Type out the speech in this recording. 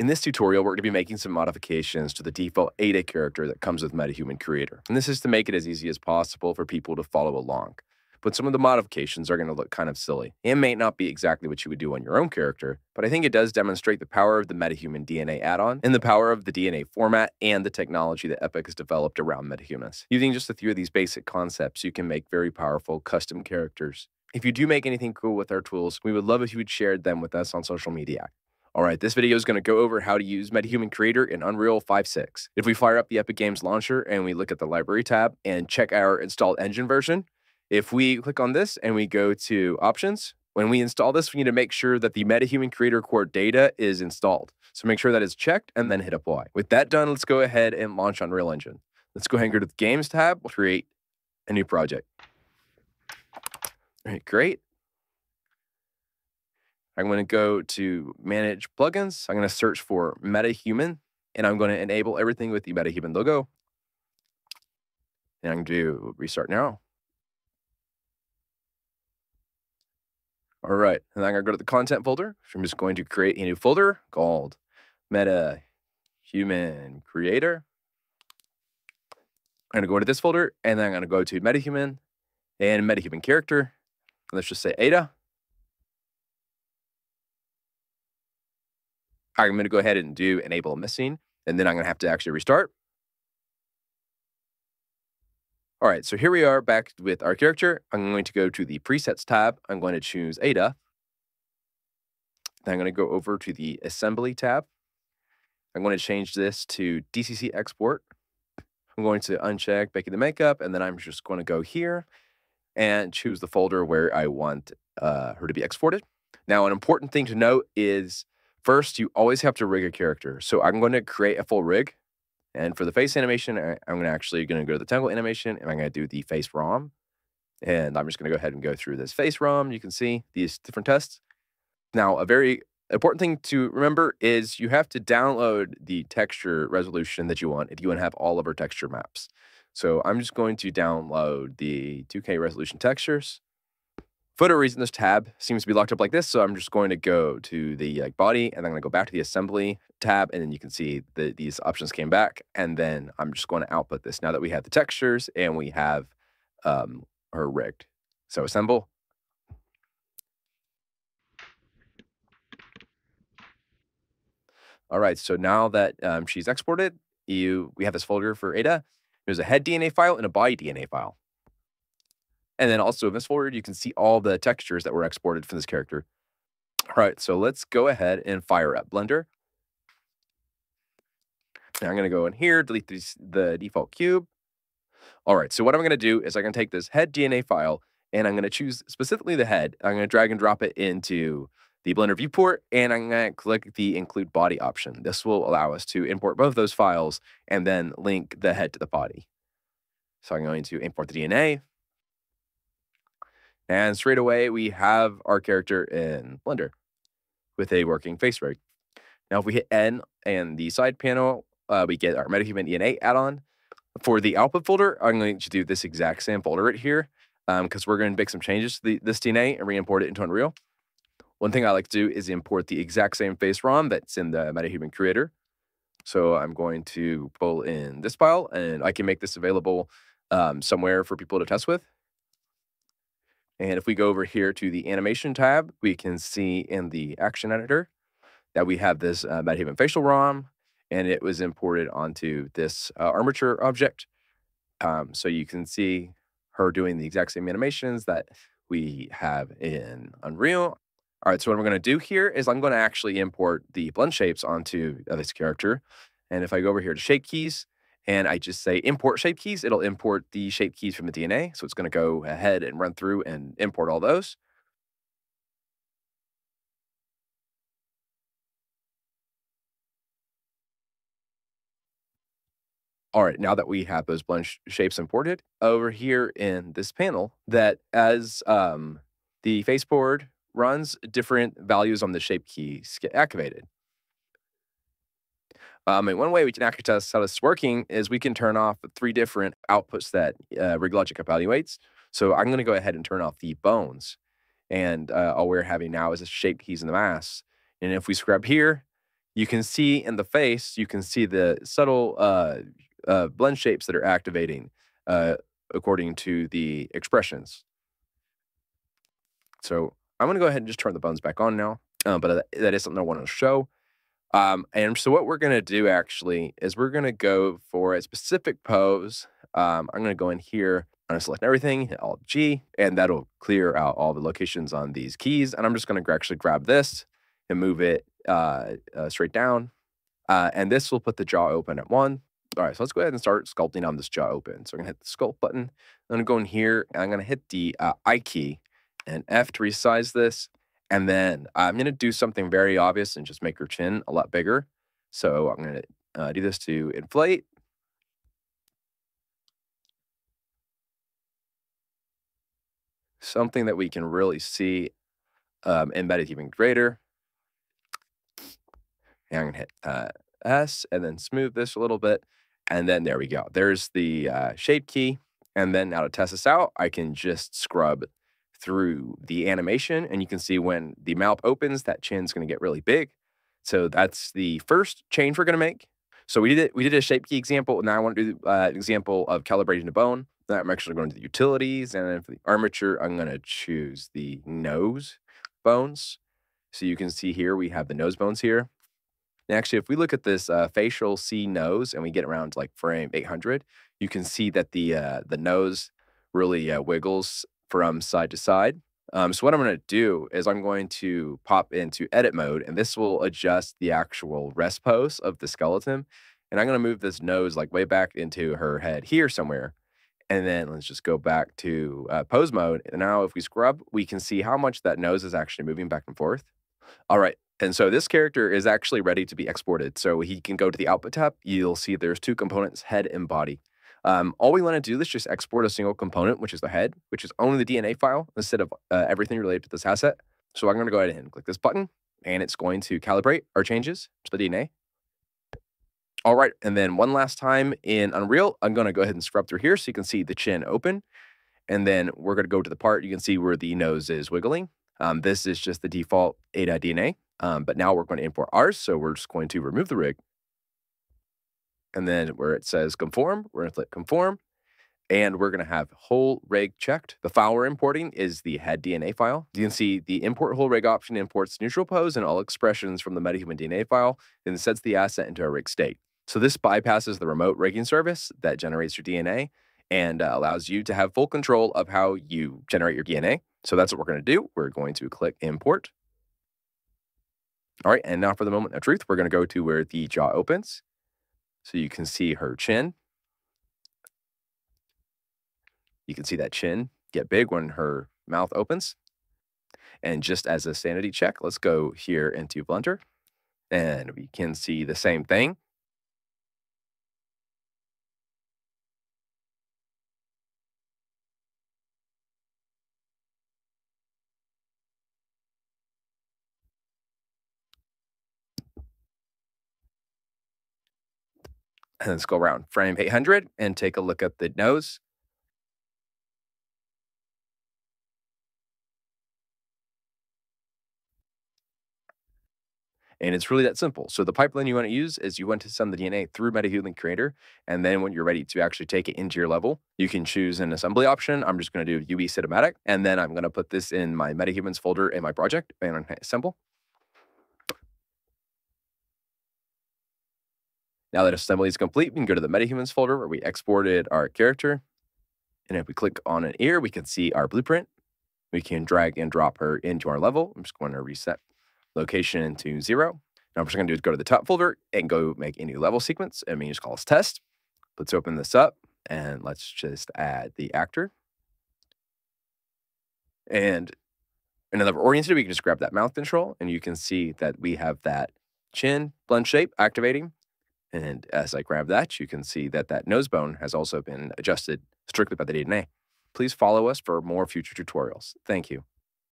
In this tutorial, we're going to be making some modifications to the default Ada character that comes with MetaHuman Creator. And this is to make it as easy as possible for people to follow along. But some of the modifications are going to look kind of silly and may not be exactly what you would do on your own character, but I think it does demonstrate the power of the MetaHuman DNA add-on and the power of the DNA format and the technology that Epic has developed around MetaHumans. Using just a few of these basic concepts, you can make very powerful custom characters. If you do make anything cool with our tools, we would love if you would share them with us on social media. All right, this video is going to go over how to use MetaHuman Creator in Unreal 5.6. If we fire up the Epic Games Launcher and we look at the Library tab and check our installed engine version, if we click on this and we go to Options, when we install this, we need to make sure that the MetaHuman Creator Core data is installed. So make sure that it's checked and then hit Apply. With that done, let's go ahead and launch Unreal Engine. Let's go ahead and go to the Games tab, we'll create a new project. All right, great. I'm going to go to manage plugins. I'm going to search for MetaHuman and I'm going to enable everything with the MetaHuman logo. And I'm going to do restart now. All right, and I'm going to go to the content folder. I'm just going to create a new folder called MetaHuman Creator. I'm going to go into this folder and then I'm going to go to MetaHuman and MetaHuman Character. Let's just say Ada. I'm going to go ahead and do enable missing, and then I'm going to have to actually restart. All right, so here we are back with our character. I'm going to go to the presets tab. I'm going to choose Ada. Then I'm going to go over to the assembly tab. I'm going to change this to DCC export. I'm going to uncheck Making the Makeup, and then I'm just going to go here and choose the folder where I want uh, her to be exported. Now, an important thing to note is First, you always have to rig a character. So I'm going to create a full rig. And for the face animation, I'm going to actually going to go to the tentacle animation and I'm going to do the face ROM. And I'm just going to go ahead and go through this face ROM. You can see these different tests. Now, a very important thing to remember is you have to download the texture resolution that you want if you want to have all of our texture maps. So I'm just going to download the 2K resolution textures. Whatever reason, this tab seems to be locked up like this. So I'm just going to go to the like, body and I'm going to go back to the assembly tab. And then you can see that these options came back. And then I'm just going to output this now that we have the textures and we have um, her rigged. So assemble. All right, so now that um, she's exported, you we have this folder for Ada. There's a head DNA file and a body DNA file. And then also in this folder, you can see all the textures that were exported from this character. All right, so let's go ahead and fire up Blender. Now I'm going to go in here, delete these, the default cube. All right, so what I'm going to do is I'm going to take this head DNA file and I'm going to choose specifically the head. I'm going to drag and drop it into the Blender viewport and I'm going to click the include body option. This will allow us to import both those files and then link the head to the body. So I'm going to import the DNA. And straight away, we have our character in Blender with a working face rig. Now, if we hit N and the side panel, uh, we get our MetaHuman DNA add-on. For the output folder, I'm going to do this exact same folder right here because um, we're going to make some changes to the, this DNA and re-import it into Unreal. One thing I like to do is import the exact same face ROM that's in the MetaHuman Creator. So I'm going to pull in this file, and I can make this available um, somewhere for people to test with. And if we go over here to the animation tab, we can see in the action editor that we have this uh, MetaHuman facial ROM, and it was imported onto this uh, armature object. Um, so you can see her doing the exact same animations that we have in Unreal. All right, so what I'm going to do here is I'm going to actually import the blend shapes onto this character. And if I go over here to shape keys, and I just say import shape keys, it'll import the shape keys from the DNA. So it's going to go ahead and run through and import all those. All right, now that we have those blend sh shapes imported, over here in this panel, that as um, the faceboard runs, different values on the shape keys get activated. Um, and one way we can actually test how this is working is we can turn off three different outputs that uh, RigLogic evaluates. So I'm going to go ahead and turn off the bones. And uh, all we're having now is the shape keys in the mass. And if we scrub here, you can see in the face, you can see the subtle uh, uh, blend shapes that are activating uh, according to the expressions. So I'm going to go ahead and just turn the bones back on now, uh, but that is something I want to show. Um, and so what we're going to do actually is we're going to go for a specific pose. Um, I'm going to go in here, I'm going to select everything, Alt G, and that'll clear out all the locations on these keys. And I'm just going to actually grab this and move it uh, uh, straight down. Uh, and this will put the jaw open at one. All right, so let's go ahead and start sculpting on this jaw open. So I'm gonna hit the sculpt button. I'm gonna go in here and I'm gonna hit the uh, I key and F to resize this. And then I'm going to do something very obvious and just make her chin a lot bigger. So I'm going to uh, do this to inflate. Something that we can really see um, embedded even greater. And I'm going to hit uh, S and then smooth this a little bit. And then there we go. There's the uh, shape key. And then now to test this out, I can just scrub through the animation and you can see when the mouth opens, that chin's going to get really big. So that's the first change we're going to make. So we did it, we did a shape key example. Now I want to do uh, an example of calibrating the bone. Then I'm actually going to the utilities and then for the armature, I'm going to choose the nose bones. So you can see here we have the nose bones here. And actually, if we look at this uh, facial C nose and we get around like frame 800, you can see that the uh, the nose really uh, wiggles from side to side. Um, so what I'm going to do is I'm going to pop into edit mode and this will adjust the actual rest pose of the skeleton. And I'm going to move this nose like way back into her head here somewhere. And then let's just go back to uh, pose mode. And now if we scrub, we can see how much that nose is actually moving back and forth. All right. And so this character is actually ready to be exported. So he can go to the output tab. You'll see there's two components, head and body. Um, all we want to do is just export a single component, which is the head, which is only the DNA file instead of uh, everything related to this asset. So I'm going to go ahead and click this button, and it's going to calibrate our changes to the DNA. All right, and then one last time in Unreal, I'm going to go ahead and scrub through here so you can see the chin open. And then we're going to go to the part you can see where the nose is wiggling. Um, this is just the default ADA DNA, um, but now we're going to import ours. So we're just going to remove the rig and then where it says conform, we're going to click conform. And we're going to have whole rig checked. The file we're importing is the head DNA file. You can see the import whole rig option imports neutral pose and all expressions from the MetaHuman DNA file and sets the asset into a rig state. So this bypasses the remote rigging service that generates your DNA and uh, allows you to have full control of how you generate your DNA. So that's what we're going to do. We're going to click import. All right, and now for the moment of truth, we're going to go to where the jaw opens. So you can see her chin. You can see that chin get big when her mouth opens. And just as a sanity check, let's go here into Blender and we can see the same thing. And let's go around frame 800 and take a look at the nose. And it's really that simple. So the pipeline you want to use is you want to send the DNA through MetaHuman Creator. And then when you're ready to actually take it into your level, you can choose an assembly option. I'm just going to do UE Cinematic. And then I'm going to put this in my MetaHumans folder in my project and assemble. Now that assembly is complete, we can go to the MetaHumans folder where we exported our character. And if we click on an ear, we can see our blueprint. We can drag and drop her into our level. I'm just going to reset location to zero. Now, we're just going to do is go to the top folder and go make a new level sequence. And we just call this test. Let's open this up and let's just add the actor. And another oriented, we can just grab that mouth control and you can see that we have that chin blend shape activating. And as I grab that, you can see that that nose bone has also been adjusted strictly by the DNA. Please follow us for more future tutorials. Thank you.